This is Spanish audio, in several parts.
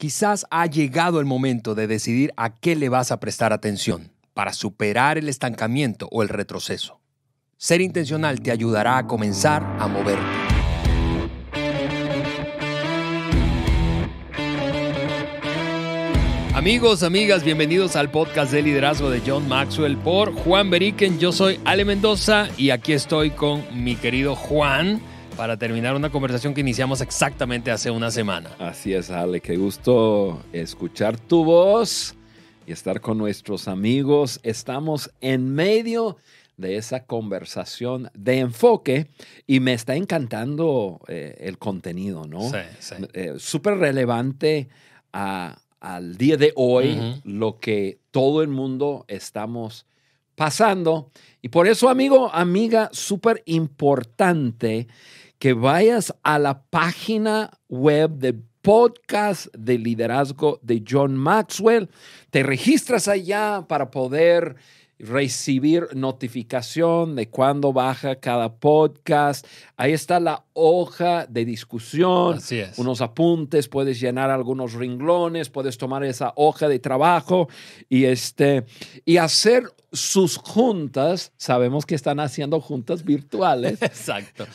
Quizás ha llegado el momento de decidir a qué le vas a prestar atención para superar el estancamiento o el retroceso. Ser intencional te ayudará a comenzar a moverte. Amigos, amigas, bienvenidos al podcast de liderazgo de John Maxwell por Juan Beriken. Yo soy Ale Mendoza y aquí estoy con mi querido Juan para terminar una conversación que iniciamos exactamente hace una semana. Así es, Ale, qué gusto escuchar tu voz y estar con nuestros amigos. Estamos en medio de esa conversación de enfoque y me está encantando eh, el contenido, ¿no? Sí, sí. Eh, Súper relevante al día de hoy, lo que todo el mundo estamos pasando. Y por eso, amigo, amiga, súper importante que vayas a la página web de podcast de liderazgo de John Maxwell. Te registras allá para poder recibir notificación de cuándo baja cada podcast. Ahí está la hoja de discusión, Así es. unos apuntes, puedes llenar algunos renglones, puedes tomar esa hoja de trabajo y este y hacer sus juntas. Sabemos que están haciendo juntas virtuales. Exacto.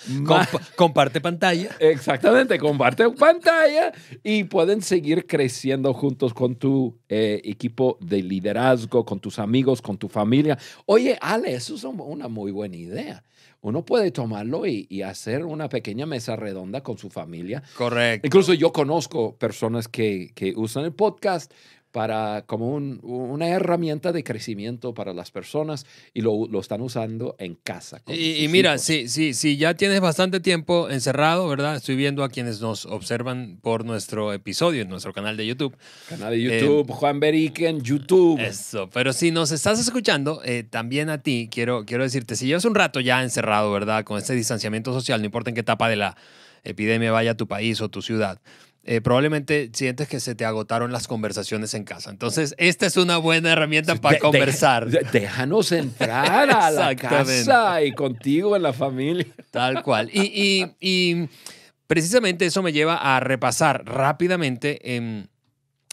Comparte pantalla. Exactamente, comparte pantalla y pueden seguir creciendo juntos con tu eh, equipo de liderazgo, con tus amigos, con tu familia. Oye, Ale, eso es un- una muy buena idea. Uno puede tomarlo y, y hacer una pequeña mesa redonda con su familia. Correcto. Incluso yo conozco personas que, que usan el podcast para como un- una herramienta de crecimiento para las personas y lo, lo están usando en casa. Y, y mira, si, si, si ya tienes bastante tiempo encerrado, ¿verdad? Estoy viendo a quienes nos observan por nuestro episodio en nuestro canal de YouTube. Canal de YouTube, Juan Berique en YouTube. Eso, pero si nos estás escuchando, eh, también a ti quiero, quiero decirte, si llevas un rato ya encerrado, ¿verdad? Con este distanciamiento social, no importa en qué etapa de la epidemia vaya a tu país o tu ciudad, eh, probablemente sientes que se te agotaron las conversaciones en casa. Entonces, esta es una buena herramienta para De- conversar. de- déjanos entrar a la casa y contigo en la familia. Tal cual. Y, y- y precisamente eso me lleva a repasar rápidamente em,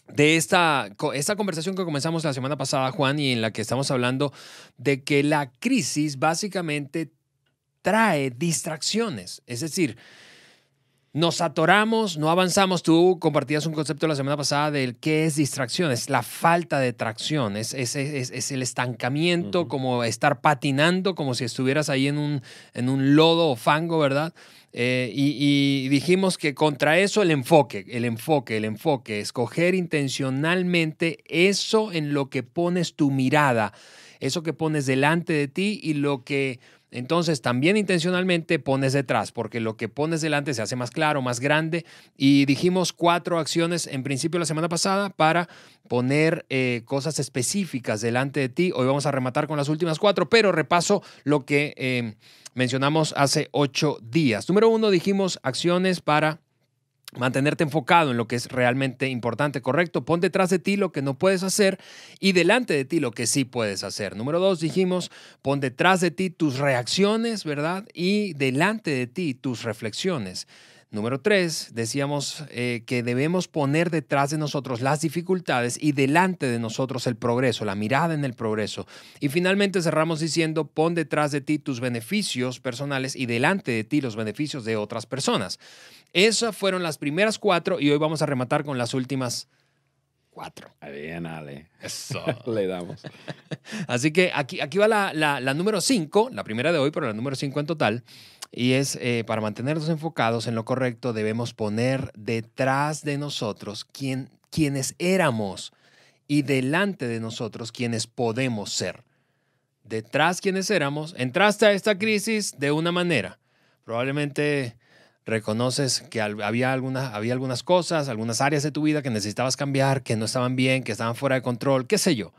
de esta, esta conversación que comenzamos la semana pasada, Juan, y en la que estamos hablando de que la crisis básicamente trae distracciones. Es decir, nos atoramos, no avanzamos. Tú compartías un concepto la semana pasada del qué es distracción, es la falta de tracción, es, es- es- es el estancamiento, como estar patinando, como si estuvieras ahí en un, en un lodo o fango, ¿verdad? Eh, y, y dijimos que contra eso el enfoque, el enfoque, el enfoque, escoger intencionalmente eso en lo que pones tu mirada, eso que pones delante de ti y lo que entonces también intencionalmente pones detrás, porque lo que pones delante se hace más claro, más grande. Y dijimos cuatro acciones en principio la semana pasada para poner eh, cosas específicas delante de ti. Hoy vamos a rematar con las últimas cuatro, pero repaso lo que eh, mencionamos hace ocho días. Número uno, dijimos acciones para mantenerte enfocado en lo que es realmente importante, correcto. Pon detrás de ti lo que no puedes hacer y delante de ti lo que sí puedes hacer. Número dos, dijimos, pon detrás de ti tus reacciones, ¿verdad? Y delante de ti tus reflexiones. Número tres, decíamos eh, que debemos poner detrás de nosotros las dificultades y delante de nosotros el progreso, la mirada en el progreso. Y finalmente cerramos diciendo, pon detrás de ti tus beneficios personales y delante de ti los beneficios de otras personas. Esas fueron las primeras cuatro y hoy vamos a rematar con las últimas cuatro. Bien, Ale. Eso. Le damos. Así que aquí, aquí va la, la- la número 5, la primera de hoy, pero la número 5 en total. Y es, eh, para mantenernos enfocados en lo correcto, debemos poner detrás de nosotros quien, quienes éramos y delante de nosotros quienes podemos ser. Detrás quienes éramos, entraste a esta crisis de una manera. Probablemente reconoces que había, alguna, había algunas cosas, algunas áreas de tu vida que necesitabas cambiar, que no estaban bien, que estaban fuera de control, qué sé yo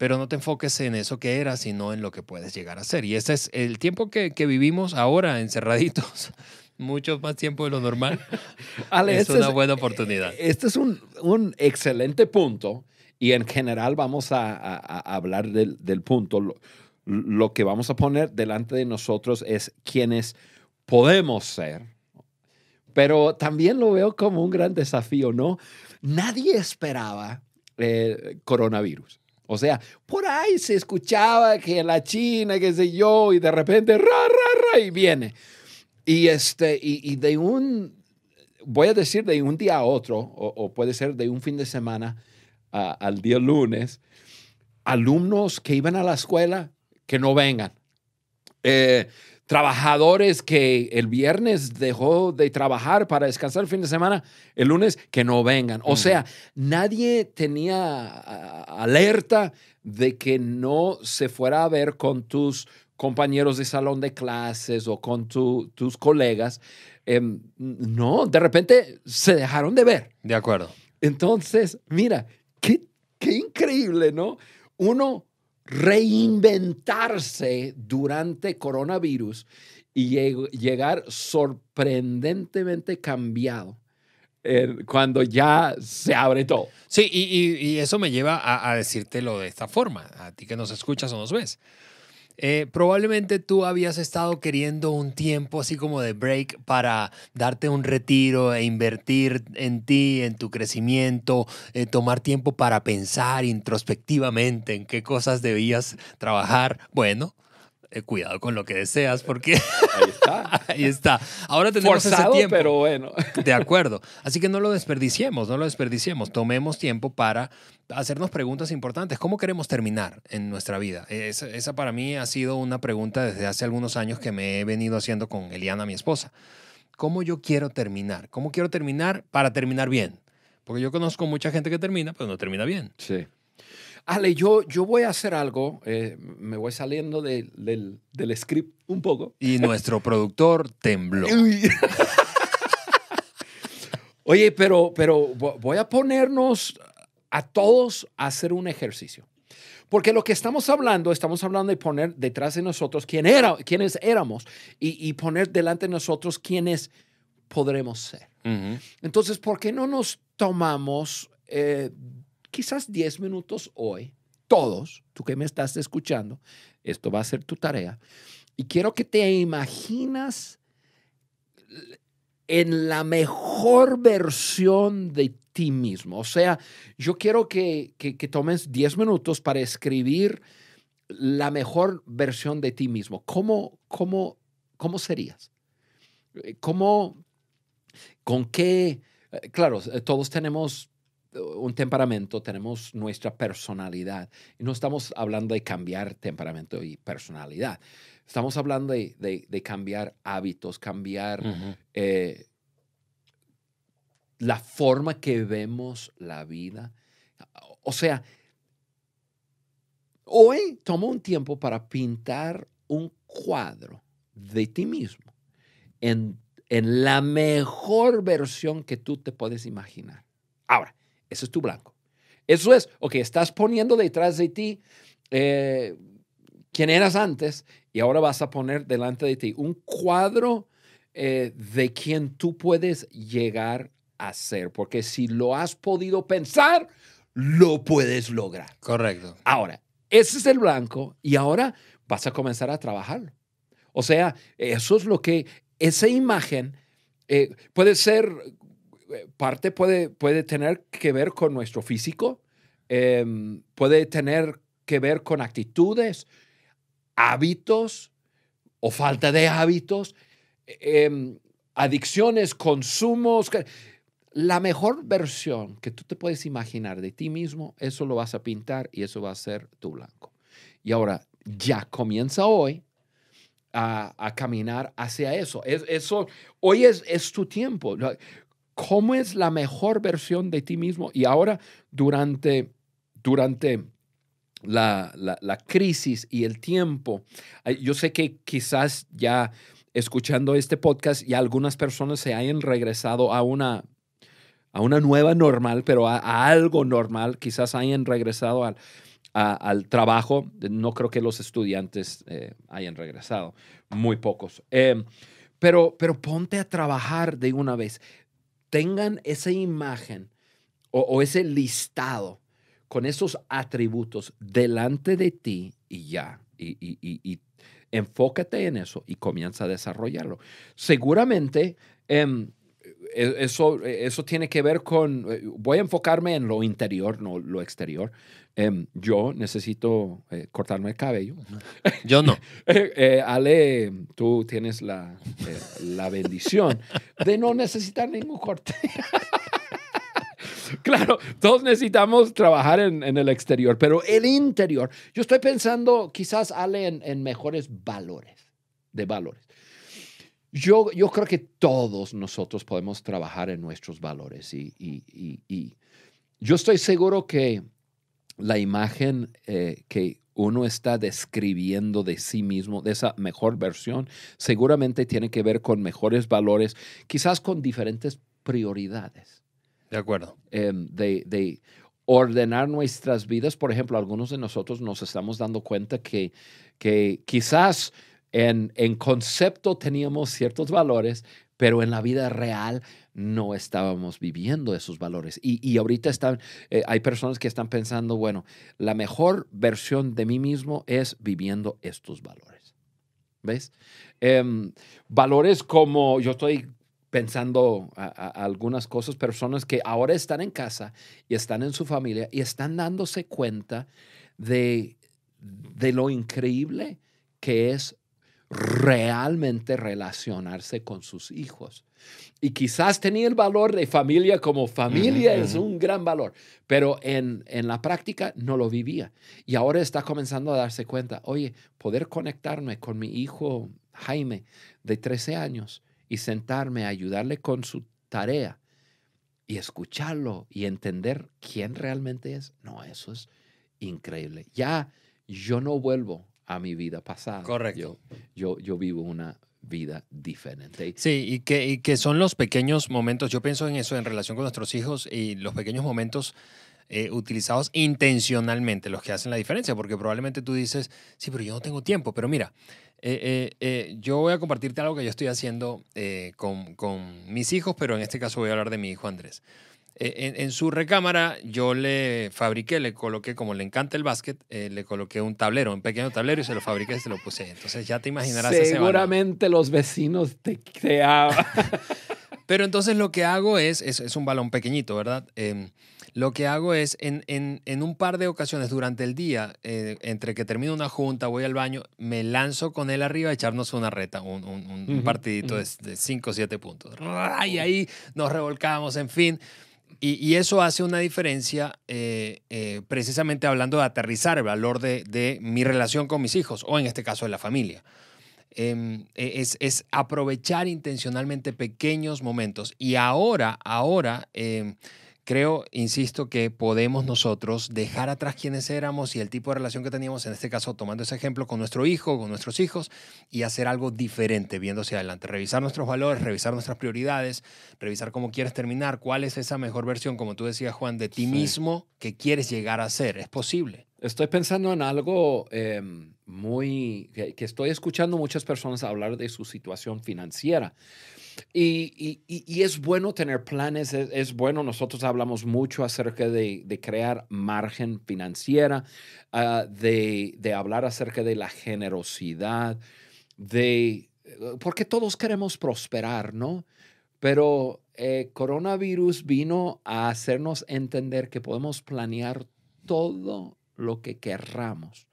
pero no te enfoques en eso que eras, sino en lo que puedes llegar a ser. Y ese es el tiempo que, que vivimos ahora encerraditos, mucho más tiempo de lo normal. Ale, es este una buena oportunidad. Este es un, un excelente punto y en general vamos a, a- a hablar del, del punto. Lo, lo que vamos a poner delante de nosotros es quienes podemos ser, pero también lo veo como un gran desafío, ¿no? Nadie esperaba eh, coronavirus. O sea, por ahí se escuchaba que la China, qué sé yo, y de repente, ra, ra, ra, y viene. Y, este, y, de un, voy a decir de un día a otro, o, puede ser de un fin de semana al día lunes, alumnos que iban a la escuela que no vengan. Eh, trabajadores que el viernes dejó de trabajar para descansar el fin de semana, el lunes que no vengan. O sea, nadie tenía alerta de que no se fuera a ver con tus compañeros de salón de clases o con tus colegas. Em, no, de repente se dejaron de ver. De acuerdo. Entonces, mira, qué, qué increíble, ¿no? Uno reinventarse durante coronavirus y llegar sorprendentemente cambiado cuando ya se abre todo. Sí, y, eso me lleva a, a decírtelo de esta forma, a ti que nos escuchas o nos ves. Eh, probablemente tú habías estado queriendo un tiempo así como de break para darte un retiro e invertir en ti, en tu crecimiento, eh, tomar tiempo para pensar introspectivamente en qué cosas debías trabajar. Bueno, eh, cuidado con lo que deseas, porque está. ahí está. Ahora tenemos ese tiempo. pero bueno. De acuerdo. Así que no lo desperdiciemos, no lo desperdiciemos. Tomemos tiempo para hacernos preguntas importantes. ¿Cómo queremos terminar en nuestra vida? Esa, esa para mí ha sido una pregunta desde hace algunos años que me he venido haciendo con Eliana, mi esposa. ¿Cómo yo quiero terminar? ¿Cómo quiero terminar para terminar bien? Porque yo conozco mucha gente que termina, pero no termina bien. Sí. Ale, yo, yo voy a hacer algo, eh, me voy saliendo del, del, script un poco. Y nuestro productor tembló. Oye, pero, pero voy a ponernos a todos a hacer un ejercicio. Porque lo que estamos hablando, estamos hablando de poner detrás de nosotros quién era, quiénes éramos y, poner delante de nosotros quiénes podremos ser. Entonces, ¿por qué no nos tomamos eh, quizás 10 minutos hoy, todos, tú que me estás escuchando, esto va a ser tu tarea, y quiero que te imaginas en la mejor versión de ti mismo. O sea, yo quiero que, que, tomes 10 minutos para escribir la mejor versión de ti mismo. ¿Cómo, cómo, cómo serías? ¿Cómo, con qué? Claro, todos tenemos un temperamento, tenemos nuestra personalidad. Y no estamos hablando de cambiar temperamento y personalidad. Estamos hablando de, cambiar hábitos, cambiar eh, la forma que vemos la vida. O sea, hoy toma un tiempo para pintar un cuadro de ti mismo en, en la mejor versión que tú te puedes imaginar. Ahora, ese es tu blanco. Eso es, ok, estás poniendo detrás de ti eh, quién eras antes y ahora vas a poner delante de ti un cuadro eh, de quien tú puedes llegar a ser. Porque si lo has podido pensar, lo puedes lograr. Correcto. Ahora, ese es el blanco y ahora vas a comenzar a trabajarlo. O sea, eso es lo que, esa imagen eh, puede ser parte puede, puede tener que ver con nuestro físico, em, puede tener que ver con actitudes, hábitos o falta de hábitos, em, adicciones, consumos. La mejor versión que tú te puedes imaginar de ti mismo, eso lo vas a pintar y eso va a ser tu blanco. Y ahora ya comienza hoy a, caminar hacia eso. Es, eso hoy es, es tu tiempo cómo es la mejor versión de ti mismo. Y ahora, durante, durante la, la, crisis y el tiempo, yo sé que quizás ya escuchando este podcast, ya algunas personas se hayan regresado a una, a una nueva normal, pero a, algo normal, quizás hayan regresado al, al trabajo. No creo que los estudiantes eh, hayan regresado, muy pocos. Eh, pero, pero ponte a trabajar de una vez tengan esa imagen o, ese listado con esos atributos delante de ti y ya. Y, enfócate en eso y comienza a desarrollarlo. Seguramente em, eso, eso tiene que ver con, eh, voy a enfocarme en lo interior, no lo exterior. Em, yo necesito eh, cortarme el cabello. Yo no. Ale, tú tienes la, la bendición de no necesitar ningún corte. claro, todos necesitamos trabajar en, el exterior, pero el interior, yo estoy pensando quizás, Ale, en, mejores valores, de valores. Yo, yo creo que todos nosotros podemos trabajar en nuestros valores y, y, yo estoy seguro que la imagen eh, que uno está describiendo de sí mismo, de esa mejor versión, seguramente tiene que ver con mejores valores, quizás con diferentes prioridades. De acuerdo. Em, de, ordenar nuestras vidas. Por ejemplo, algunos de nosotros nos estamos dando cuenta que, que quizás en, en concepto teníamos ciertos valores, pero en la vida real no estábamos viviendo esos valores. Y, y ahorita están, eh, hay personas que están pensando, bueno, la mejor versión de mí mismo es viviendo estos valores. ¿Ves? Em, valores como yo estoy pensando a, algunas cosas, personas que ahora están en casa y están en su familia y están dándose cuenta de, de lo increíble que es realmente relacionarse con sus hijos. Y quizás tenía el valor de familia como familia, es un gran valor, pero en, en, la práctica no lo vivía. Y ahora está comenzando a darse cuenta, oye, poder conectarme con mi hijo Jaime de 13 años y sentarme a ayudarle con su tarea y escucharlo y entender quién realmente es, no, eso es increíble. Ya yo no vuelvo a mi vida pasada. Correcto. Yo, yo, vivo una vida diferente. Sí, y que, y que son los pequeños momentos, yo pienso en eso en relación con nuestros hijos y los pequeños momentos eh, utilizados intencionalmente los que hacen la diferencia, porque probablemente tú dices, sí, pero yo no tengo tiempo, pero mira, eh, eh, yo voy a compartirte algo que yo estoy haciendo con, con, mis hijos, pero en este caso voy a hablar de mi hijo Andrés. En, en, su recámara yo le fabriqué, le coloqué, como le encanta el básquet, le coloqué un tablero, un pequeño tablero y se lo fabriqué y se lo puse. Entonces ya te imaginarás. Seguramente los vecinos te, te. Pero entonces lo que hago es, es, es un balón pequeñito, ¿verdad? Em, lo que hago es, en, en, en, un par de ocasiones durante el día, eh, entre que termino una junta, voy al baño, me lanzo con él arriba a echarnos una reta, un, un, partidito de 5 o 7 puntos. Y ahí nos revolcamos, en fin. Y, eso hace una diferencia, eh, eh, precisamente hablando de aterrizar el valor de, de, mi relación con mis hijos, o en este caso de la familia. Em, e, es, es, aprovechar intencionalmente pequeños momentos. Y ahora, ahora... Creo, insisto, que podemos nosotros dejar atrás quienes éramos y el tipo de relación que teníamos, en este caso tomando ese ejemplo con nuestro hijo, con nuestros hijos, y hacer algo diferente viendo hacia adelante. Revisar nuestros valores, revisar nuestras prioridades, revisar cómo quieres terminar, cuál es esa mejor versión, como tú decías, Juan, de ti mismo que quieres llegar a ser. Es posible. Estoy pensando en algo em, muy que, que estoy escuchando muchas personas hablar de su situación financiera. Y, es bueno tener planes, es, bueno, nosotros hablamos mucho acerca de, crear margen financiera, ah, de, hablar acerca de la generosidad, de, porque todos queremos prosperar, ¿no? Pero eh, coronavirus vino a hacernos entender que podemos planear todo lo que querramos.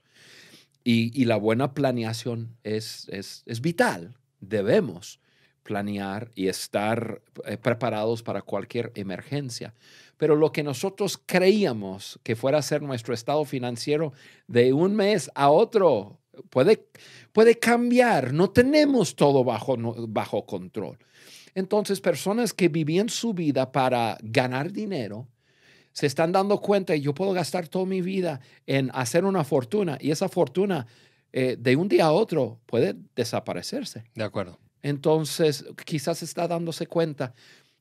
Y, la buena planeación es, es, es vital, debemos planear y estar eh, preparados para cualquier emergencia. Pero lo que nosotros creíamos que fuera a ser nuestro estado financiero de un mes a otro puede, puede cambiar. No tenemos todo bajo, bajo control. Entonces, personas que vivían su vida para ganar dinero, se están dando cuenta y yo puedo gastar toda mi vida en hacer una fortuna y esa fortuna eh, de un día a otro puede desaparecerse. De acuerdo. Entonces, quizás está dándose cuenta,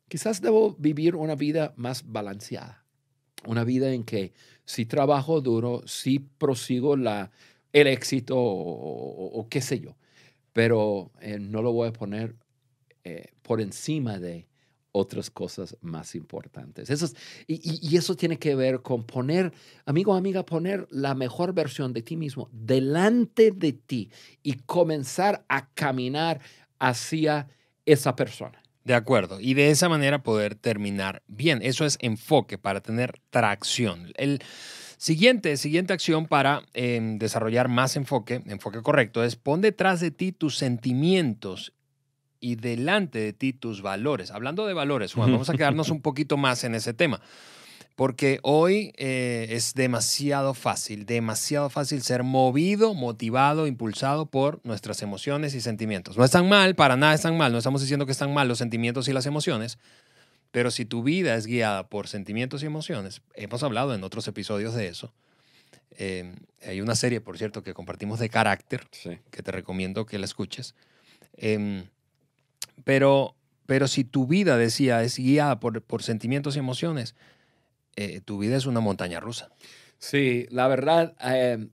quizás debo vivir una vida más balanceada, una vida en que si trabajo duro, si prosigo la, el éxito o, qué sé yo, pero eh, no lo voy a poner eh, por encima de otras cosas más importantes. Eso y, eso tiene que ver con poner, amigo, amiga, poner la mejor versión de ti mismo delante de ti y comenzar a caminar hacia esa persona. De acuerdo. Y de esa manera poder terminar bien. Eso es enfoque para tener tracción. El siguiente, siguiente acción para em, desarrollar más enfoque, enfoque correcto, es pon detrás de ti tus sentimientos y delante de ti tus valores. Hablando de valores, Juan, vamos a quedarnos un poquito más en ese tema. Porque hoy eh, es demasiado fácil, demasiado fácil ser movido, motivado, impulsado por nuestras emociones y sentimientos. No están mal, para nada están mal, no estamos diciendo que están mal los sentimientos y las emociones, pero si tu vida es guiada por sentimientos y emociones, hemos hablado en otros episodios de eso. Eh, hay una serie, por cierto, que compartimos de carácter, que te recomiendo que la escuches. Em, pero, pero si tu vida, decía, es guiada por, por sentimientos y emociones, eh, tu vida es una montaña rusa. Sí, la verdad, em,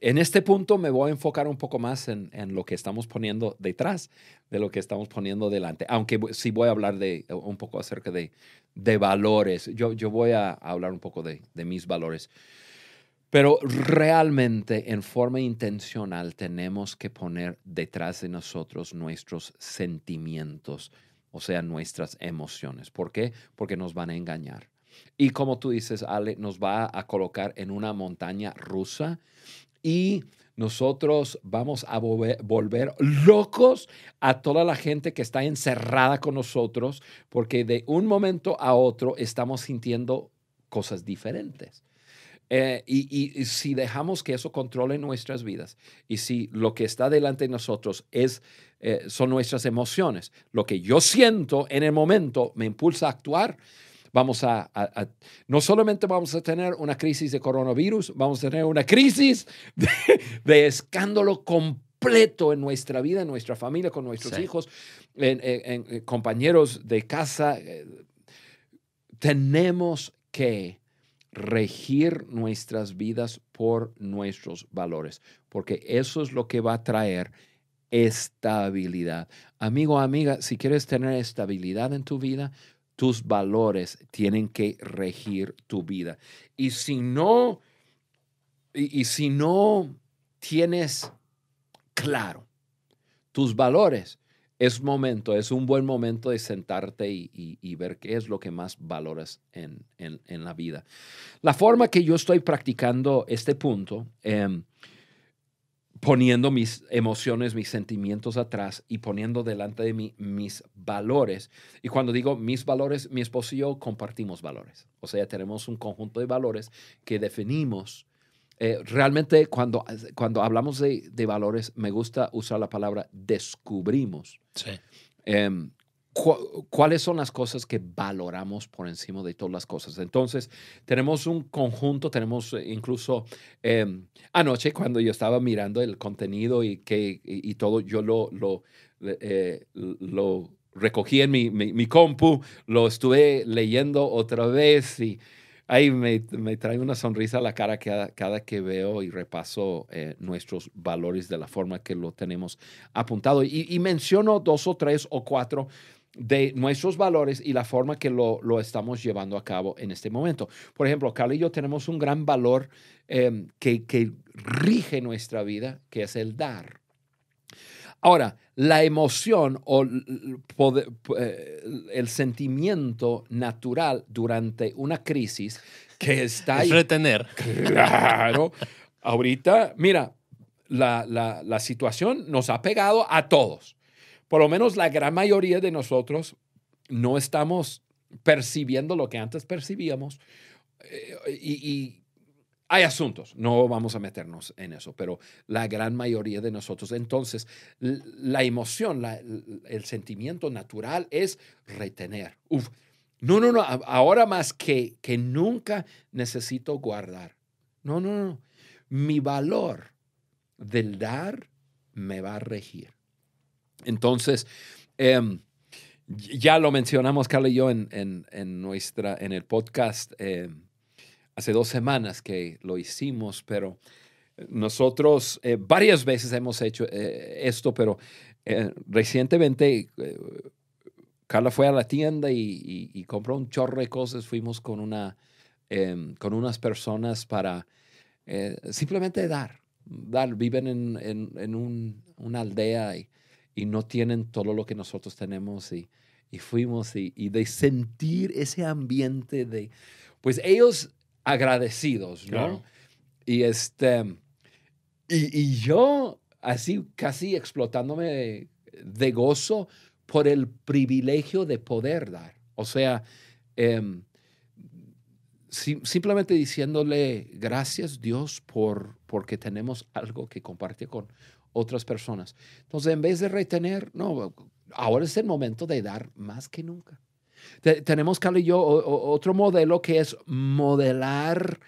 en este punto me voy a enfocar un poco más en, lo que estamos poniendo detrás de lo que estamos poniendo delante, aunque sí voy a hablar de un poco acerca de, de valores. Yo, yo voy a hablar un poco de, de mis valores. Pero realmente en forma intencional tenemos que poner detrás de nosotros nuestros sentimientos, o sea, nuestras emociones. ¿Por qué? Porque nos van a engañar. Y como tú dices, Ale, nos va a colocar en una montaña rusa y nosotros vamos a volver, locos a toda la gente que está encerrada con nosotros porque de un momento a otro estamos sintiendo cosas diferentes. Eh, y, si dejamos que eso controle nuestras vidas y si lo que está delante de nosotros es, eh, son nuestras emociones, lo que yo siento en el momento me impulsa a actuar, vamos a, no solamente vamos a tener una crisis de coronavirus, vamos a tener una crisis de, escándalo completo en nuestra vida, en nuestra familia, con nuestros hijos, en, compañeros de casa. Eh, tenemos que regir nuestras vidas por nuestros valores, porque eso es lo que va a traer estabilidad. Amigo, amiga, si quieres tener estabilidad en tu vida, tus valores tienen que regir tu vida. Y si no, y, si no tienes claro tus valores, es momento, es un buen momento de sentarte y, ver qué es lo que más valoras en, la vida. La forma que yo estoy practicando este punto, em, poniendo mis emociones, mis sentimientos atrás y poniendo delante de mí mis valores. Y cuando digo mis valores, mi esposo y yo compartimos valores. O sea, tenemos un conjunto de valores que definimos. Eh, realmente cuando, cuando hablamos de, de, valores, me gusta usar la palabra descubrimos. Sí. Em, cuáles son las cosas que valoramos por encima de todas las cosas. Entonces, tenemos un conjunto, tenemos eh, incluso em, anoche cuando yo estaba mirando el contenido y, que, y, todo, yo lo, lo, eh, lo recogí en mi, mi, compu, lo estuve leyendo otra vez y ahí me, me trae una sonrisa a la cara cada, cada que veo y repaso eh, nuestros valores de la forma que lo tenemos apuntado. Y, y menciono dos o tres o cuatro de nuestros valores y la forma que lo, estamos llevando a cabo en este momento. Por ejemplo, Carla y yo tenemos un gran valor em, que, rige nuestra vida, que es el dar. Ahora, la emoción o eh, el sentimiento natural durante una crisis que está ahí. Es retener. Claro. Ahorita, mira, la, la situación nos ha pegado a todos por lo menos la gran mayoría de nosotros no estamos percibiendo lo que antes percibíamos eh, y, hay asuntos, no vamos a meternos en eso, pero la gran mayoría de nosotros, entonces, la emoción, el sentimiento natural es retener. No, no, no, ahora más que, que nunca necesito guardar. No, no, no. Mi valor del dar me va a regir. Entonces, em, ya lo mencionamos, Carla y yo, en, nuestra, en el podcast em, hace dos semanas que lo hicimos, pero nosotros eh, varias veces hemos hecho eh, esto, pero eh, recientemente Carla fue a la tienda y, compró un chorro de cosas. Fuimos con, una, em, con unas personas para simplemente dar. dar. Viven en, un, una aldea y y no tienen todo lo que nosotros tenemos y, y fuimos y, y de sentir ese ambiente de, pues ellos agradecidos, ¿no? Claro. Y este, y, y yo así casi explotándome de, de gozo por el privilegio de poder dar. O sea, em, sim- simplemente diciéndole gracias Dios por porque tenemos algo que compartir con otras personas. Entonces, en vez de retener, no, ahora es el momento de dar más que nunca. Te- tenemos, Carlos y yo, o- o- otro modelo que es modelar,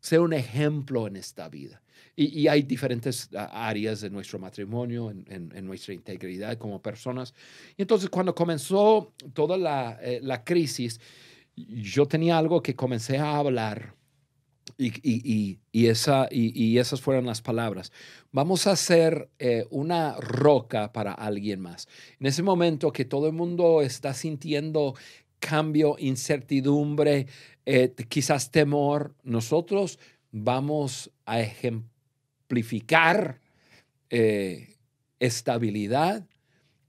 ser un ejemplo en esta vida. Y, y hay diferentes áreas de nuestro matrimonio, en, en- en nuestra integridad como personas. Y entonces, cuando comenzó toda la, eh, la crisis, yo tenía algo que comencé a hablar y, y- y- y esa, y, y esas fueron las palabras. Vamos a hacer eh, una roca para alguien más. En ese momento que todo el mundo está sintiendo cambio, incertidumbre, eh, quizás temor, nosotros vamos a ejemplificar eh, estabilidad,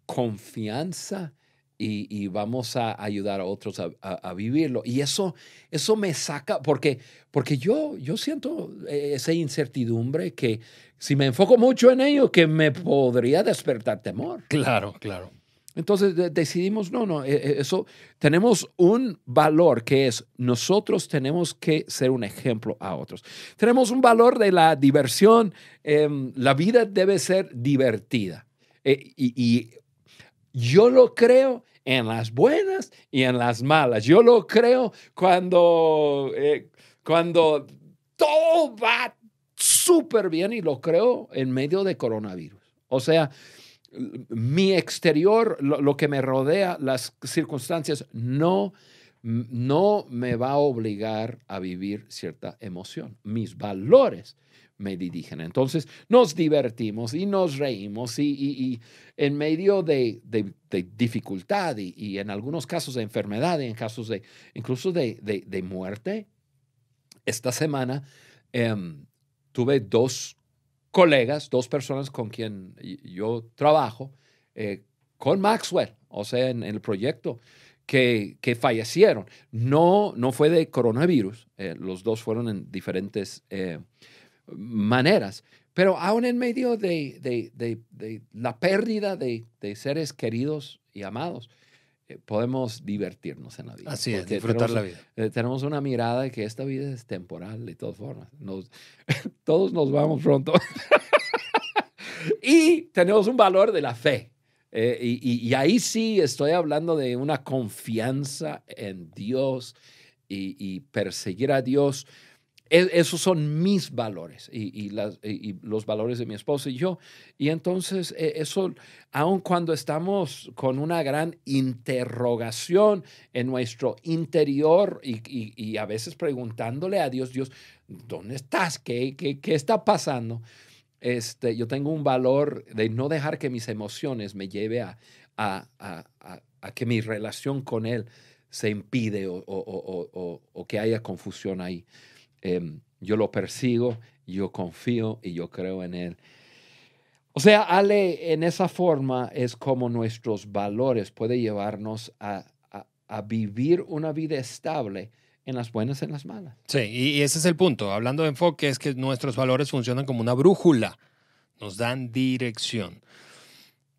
confianza y, y vamos a ayudar a otros a, a- a vivirlo. Y eso, eso me saca, porque, porque yo, yo siento eh, esa incertidumbre que si me enfoco mucho en ello, que me podría despertar temor. Claro, claro. Entonces de- decidimos, no, no, eh, eh, eso, tenemos un valor que es nosotros tenemos que ser un ejemplo a otros. Tenemos un valor de la diversión, em, la vida debe ser divertida. Eh, y, y yo lo creo en las buenas y en las malas. Yo lo creo cuando, eh, cuando todo va súper bien y lo creo en medio de coronavirus. O sea, mi exterior, lo, lo que me rodea, las circunstancias, no, no me va a obligar a vivir cierta emoción. Mis valores me dirigen. Entonces nos divertimos y nos reímos y, en medio de, de- dificultad y, en algunos casos de enfermedad y en casos de incluso de, muerte, esta semana em, tuve dos colegas, dos personas con quien yo trabajo, eh, con Maxwell, o sea, en, el proyecto, que, que fallecieron. No, no fue de coronavirus, eh, los dos fueron en diferentes eh, maneras, pero aún en medio de, de- de- de la pérdida de, seres queridos y amados, eh, podemos divertirnos en la vida. Así es, disfrutar tenemos- la vida. tenemos una mirada de que esta vida es temporal de todas formas. Nos- todos nos vamos pronto. y tenemos un valor de la fe. Eh, y, y- ahí sí estoy hablando de una confianza en Dios y, perseguir a Dios. E- esos son mis valores y, los valores de mi esposo y yo. Y entonces eh, eso, aun cuando estamos con una gran interrogación en nuestro interior y, a veces preguntándole a Dios, Dios, ¿dónde estás? ¿Qué, qué, qué está pasando? Este, yo tengo un valor de no dejar que mis emociones me lleve a, a- a- a- que mi relación con Él se impide o, o- o- o- que haya confusión ahí. Em, yo lo persigo, yo confío y yo creo en Él. O sea, Ale, en esa forma es como nuestros valores pueden llevarnos a- a vivir una vida estable en las buenas y en las malas. Sí, y ese es el punto. Hablando de enfoque, es que nuestros valores funcionan como una brújula, nos dan dirección.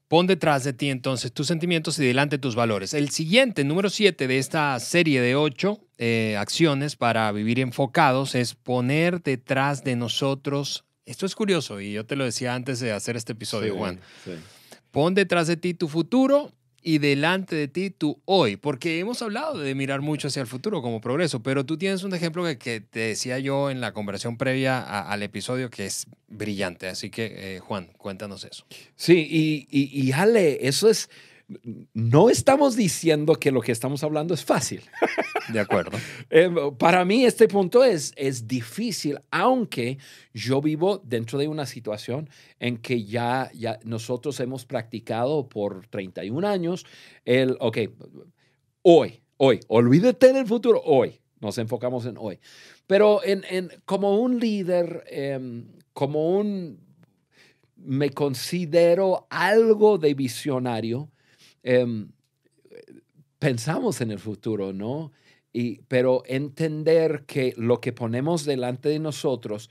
Pon detrás de ti entonces tus sentimientos y delante tus valores. El siguiente, número 7 de esta serie de ocho eh, acciones para vivir enfocados es poner detrás de nosotros. Esto es curioso y yo te lo decía antes de hacer este episodio, Sí, Juan. sí. Pon detrás de ti tu futuro y delante de ti tu hoy, porque hemos hablado de mirar mucho hacia el futuro como progreso, pero tú tienes un ejemplo que, que te decía yo en la conversación previa al episodio que es brillante, así que eh, Juan, cuéntanos eso. Sí, y, y, y Ale, eso es, no estamos diciendo que lo que estamos hablando es fácil. De acuerdo. Eh, para mí este punto es, es difícil, aunque yo vivo dentro de una situación en que ya, ya nosotros hemos practicado por 31 años el, ok, hoy, hoy, olvídate del futuro, hoy, nos enfocamos en hoy. Pero en, en- como un líder, em, como un, me considero algo de visionario, em, pensamos en el futuro, ¿no? Y, pero entender que lo que ponemos delante de nosotros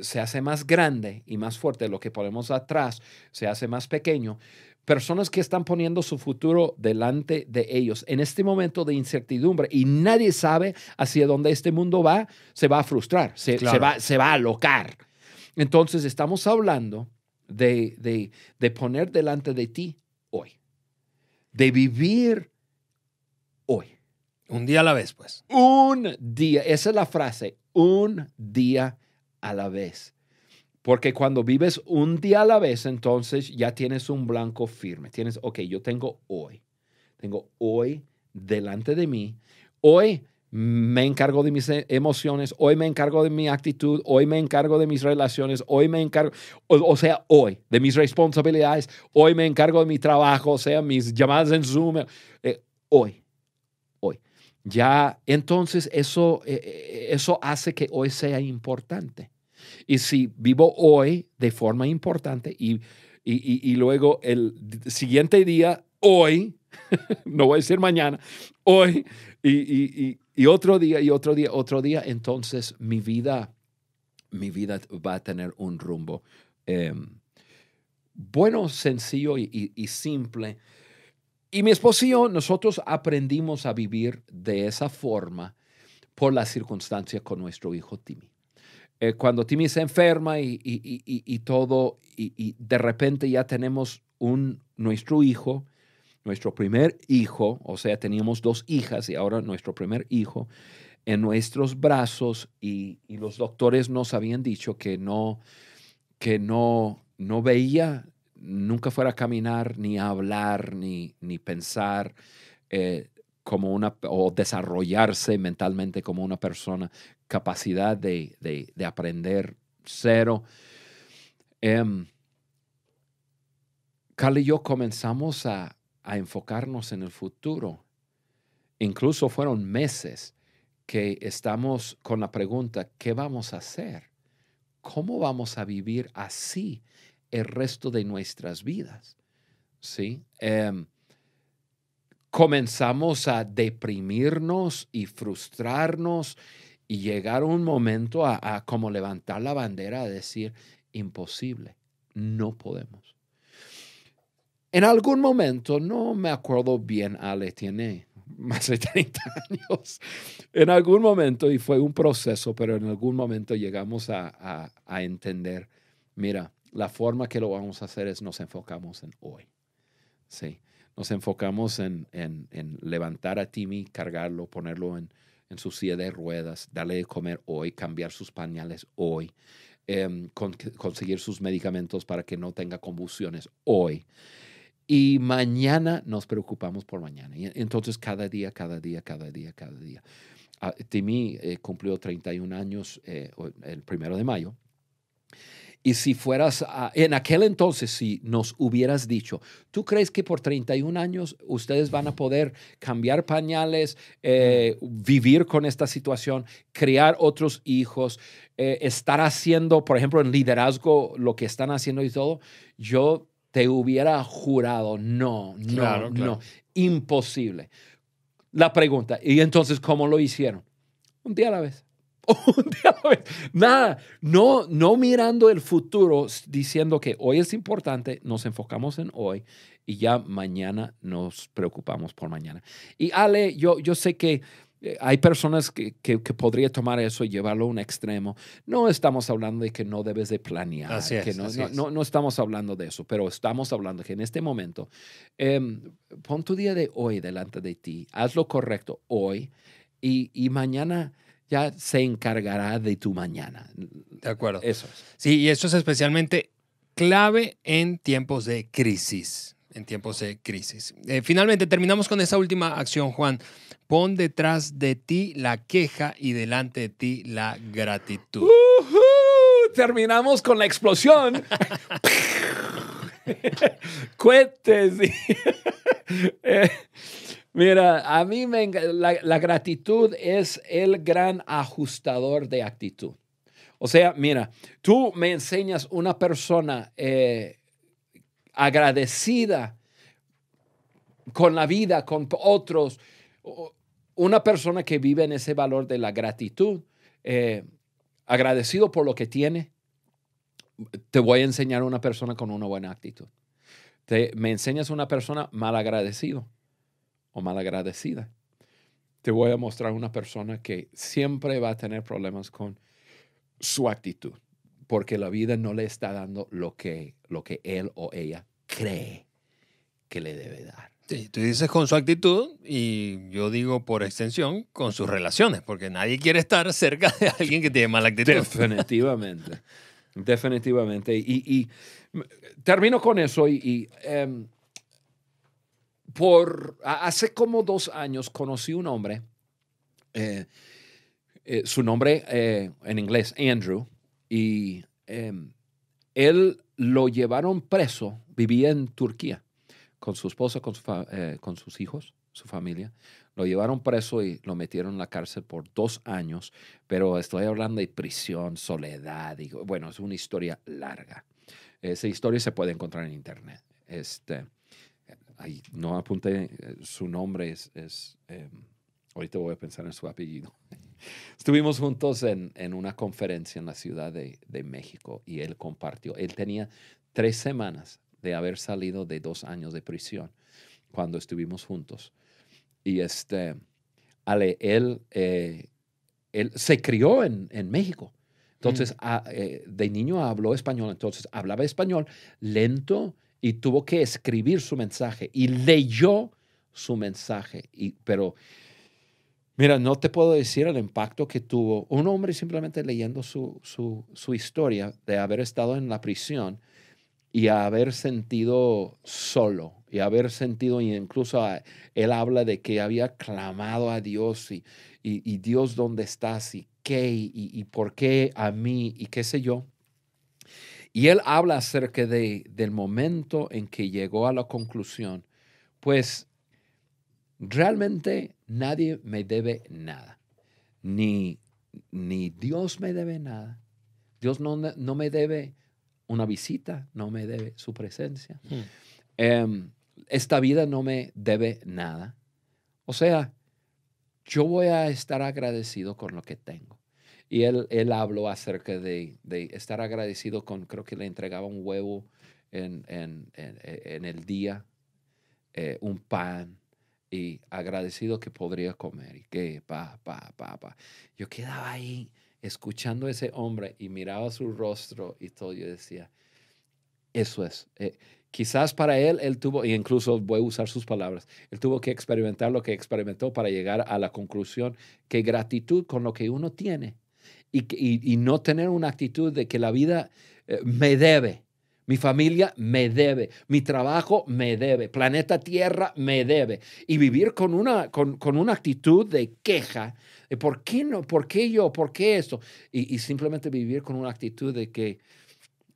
se hace más grande y más fuerte, lo que ponemos atrás se hace más pequeño. Personas que están poniendo su futuro delante de ellos en este momento de incertidumbre y nadie sabe hacia dónde este mundo va, se va a frustrar, se, va, se va a alocar. Entonces estamos hablando de, de, de poner delante de ti de vivir hoy. Un día a la vez, pues. Un día, esa es la frase, un día a la vez. Porque cuando vives un día a la vez, entonces ya tienes un blanco firme. Tienes, ok, yo tengo hoy. Tengo hoy delante de mí. Hoy me encargo de mis e, emociones, hoy me encargo de mi actitud, hoy me encargo de mis relaciones, hoy me encargo, o, sea, hoy, de mis responsabilidades, hoy me encargo de mi trabajo, o sea, mis llamadas en Zoom, eh, hoy, hoy. Ya, entonces eso, eh, eh, eso hace que hoy sea importante. Y si vivo hoy de forma importante y, y, y luego el siguiente día, hoy, no voy a decir mañana, hoy, y, otro día, y otro día, otro día, entonces mi vida, mi vida va a tener un rumbo em, bueno, sencillo y, simple. Y mi esposo y yo, nosotros aprendimos a vivir de esa forma por la circunstancia con nuestro hijo Timmy. Eh, cuando Timmy se enferma y, y todo, y, de repente ya tenemos un, nuestro hijo nuestro primer hijo, o sea, teníamos dos hijas y ahora nuestro primer hijo en nuestros brazos y, los doctores nos habían dicho que no, que no, no veía, nunca fuera a caminar, ni a hablar, ni, ni pensar eh, como una, o desarrollarse mentalmente como una persona, capacidad de, aprender cero. Um, y yo comenzamos a, a enfocarnos en el futuro. Incluso fueron meses que estamos con la pregunta, ¿qué vamos a hacer? ¿Cómo vamos a vivir así el resto de nuestras vidas? ¿Sí? Em, comenzamos a deprimirnos y frustrarnos y llegar un momento a, como levantar la bandera a decir, imposible, no podemos. En algún momento, no me acuerdo bien, Ale tiene más de 30 años, en algún momento, y fue un proceso, pero en algún momento llegamos a, entender, mira, la forma que lo vamos a hacer es nos enfocamos en hoy. Sí, nos enfocamos en, levantar a Timmy, cargarlo, ponerlo en, su silla de ruedas, darle de comer hoy, cambiar sus pañales hoy, em, conseguir sus medicamentos para que no tenga convulsiones hoy. Y mañana nos preocupamos por mañana. Y entonces cada día, cada día, cada día, cada día. Uh, Timmy eh, cumplió 31 años eh, el primero de mayo. Y si fueras, en aquel entonces, si nos hubieras dicho, ¿tú crees que por 31 años ustedes van a poder cambiar pañales, eh, vivir con esta situación, criar otros hijos, estar haciendo, por ejemplo, en liderazgo lo que están haciendo y todo? Yo te hubiera jurado, no, no, no, imposible. La pregunta, ¿y entonces cómo lo hicieron? Un día a la vez. Un día a la vez. Nada, no, no mirando el futuro, diciendo que hoy es importante, nos enfocamos en hoy y ya mañana nos preocupamos por mañana. Y Ale, yo, yo sé que hay personas que, que, podría tomar eso y llevarlo a un extremo. No estamos hablando de que no debes de planear, que no, no, no, estamos hablando de eso, pero estamos hablando que en este momento, em, pon tu día de hoy delante de ti, haz lo correcto hoy y, y mañana ya se encargará de tu mañana. De acuerdo. Eso es. Sí, y eso es especialmente clave en tiempos de crisis en tiempos de crisis. Eh, finalmente, terminamos con esa última acción, Juan. Pon detrás de ti la queja y delante de ti la gratitud. terminamos con la explosión. Cuentes. Eh, mira, a mí me, la, la gratitud es el gran ajustador de actitud. O sea, mira, tú me enseñas una persona eh, agradecida con la vida, con otros. Una persona que vive en ese valor de la gratitud, eh, agradecido por lo que tiene, te voy a enseñar a una persona con una buena actitud. Te, me enseñas a una persona mal agradecido o mal agradecida. Te voy a mostrar una persona que siempre va a tener problemas con su actitud, porque la vida no le está dando lo que, lo que él o ella cree que le debe dar. Sí, tú dices con su actitud y yo digo por extensión con sus relaciones, porque nadie quiere estar cerca de alguien que tiene mala actitud. Definitivamente, definitivamente. Y, termino con eso y, em, por hace como dos años conocí un hombre, eh, eh, su nombre eh, en inglés Andrew, y em, él lo llevaron preso, vivía en Turquía con su esposa, con, eh, con sus hijos, su familia. Lo llevaron preso y lo metieron en la cárcel por dos años, pero estoy hablando de prisión, soledad, y, bueno, es una historia larga. Esa historia se puede encontrar en internet. Este, ahí no apunté eh, su nombre, es, es em, ahorita voy a pensar en su apellido. Estuvimos juntos en, en, una conferencia en la Ciudad de, de México y él compartió, él tenía tres semanas de haber salido de dos años de prisión cuando estuvimos juntos. Y este, Ale, él, eh, él se crió en, en México. Entonces, mm. eh, de niño habló español, entonces hablaba español lento y tuvo que escribir su mensaje y leyó su mensaje. Y, pero, mira, no te puedo decir el impacto que tuvo un hombre simplemente leyendo su, su, su historia de haber estado en la prisión y haber sentido solo y haber sentido, incluso él habla de que había clamado a Dios y, y, Dios dónde estás y qué y, por qué a mí y qué sé yo. Y él habla acerca de, del momento en que llegó a la conclusión, pues realmente nadie me debe nada, ni, ni Dios me debe nada, Dios no, no me debe una visita, no me debe su presencia. Hmm. Em, esta vida no me debe nada. O sea, yo voy a estar agradecido con lo que tengo. Y él, él habló acerca de, estar agradecido con, creo que le entregaba un huevo en, el día, eh, un pan, y agradecido que podría comer. Y que, pa, pa, pa, pa. Yo quedaba ahí escuchando a ese hombre y miraba su rostro y todo, yo decía, eso es. Eh, quizás para él, él tuvo, e incluso voy a usar sus palabras, él tuvo que experimentar lo que experimentó para llegar a la conclusión que gratitud con lo que uno tiene y, y, no tener una actitud de que la vida eh, me debe. Mi familia me debe, mi trabajo me debe, planeta Tierra me debe. Y vivir con una, con, con una actitud de queja, ¿Por qué no? ¿Por qué yo? ¿Por qué esto? Y, simplemente vivir con una actitud de que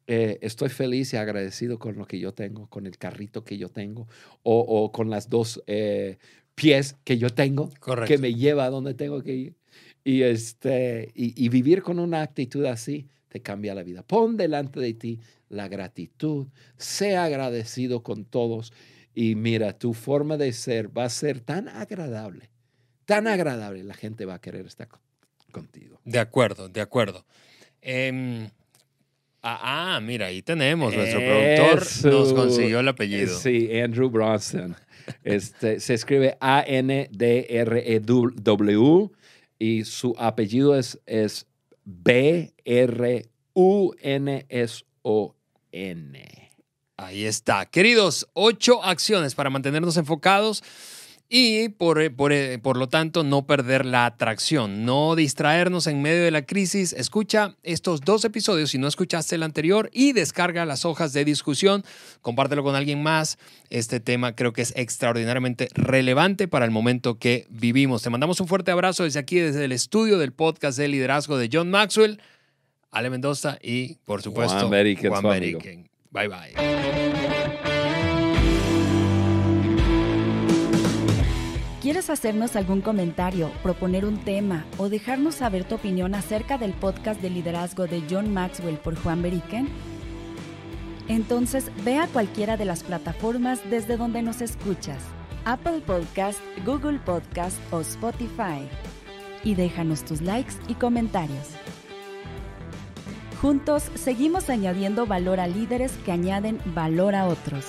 eh, estoy feliz y agradecido con lo que yo tengo, con el carrito que yo tengo o, con las dos eh, pies que yo tengo, que me lleva a donde tengo que ir. Y, este, y, vivir con una actitud así te cambia la vida. Pon delante de ti la gratitud, sea agradecido con todos y mira, tu forma de ser va a ser tan agradable tan agradable, la gente va a querer estar contigo. De acuerdo, de acuerdo. Em, ah, ah, mira, ahí tenemos. Nuestro productor nos consiguió el apellido. Sí, Andrew Bronson. Este, se escribe A-N-D-R-E-W y su apellido es, es B-R-U-N-S-O-N. Ahí está. Queridos, ocho acciones para mantenernos enfocados y por, eh, eh, por, lo tanto no perder la atracción, no distraernos en medio de la crisis. Escucha estos dos episodios si no escuchaste el anterior y descarga las hojas de discusión, compártelo con alguien más. Este tema creo que es extraordinariamente relevante para el momento que vivimos. Te mandamos un fuerte abrazo desde aquí, desde el estudio del podcast de liderazgo de John Maxwell, Ale Mendoza y por supuesto Juan Beriken. Bye bye. ¿Quieres hacernos algún comentario, proponer un tema o dejarnos saber tu opinión acerca del podcast de liderazgo de John Maxwell por Juan Beriken? Entonces ve a cualquiera de las plataformas desde donde nos escuchas Apple Podcast, Google Podcast o Spotify. Y déjanos tus likes y comentarios. Juntos seguimos añadiendo valor a líderes que añaden valor a otros.